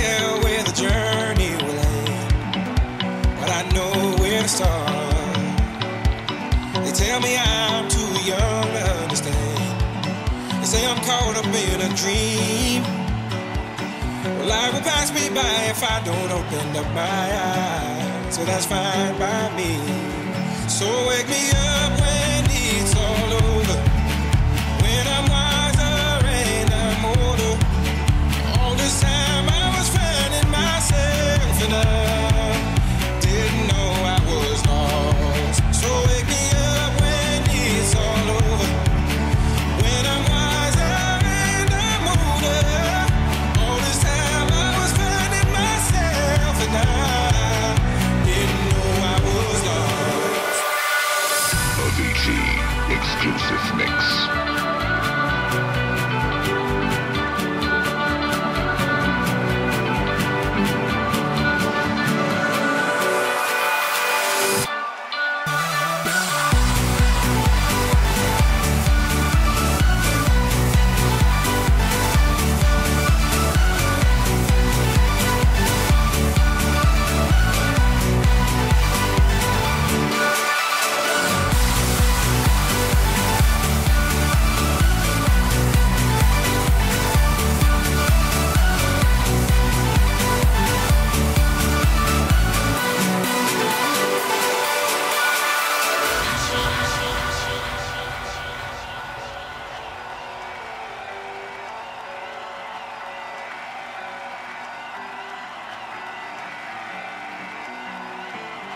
tell where the journey will end, but I know where to start. They tell me I'm too young to understand. They say I'm caught up in a dream. Life will pass me by if I don't open up my eyes, so that's fine by me. So wake me up.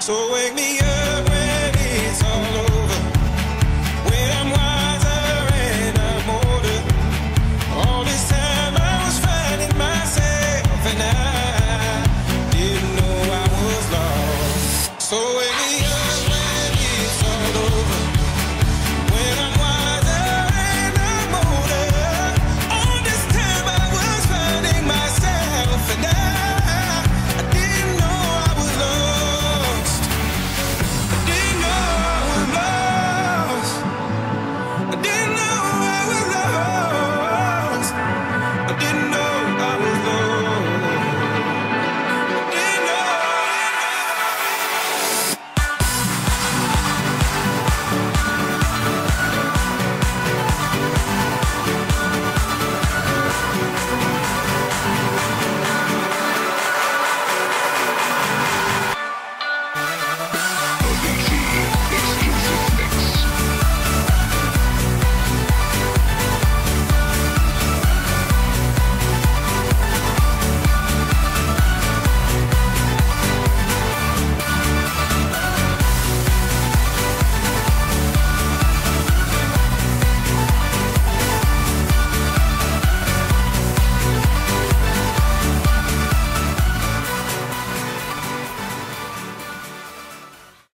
So wake me up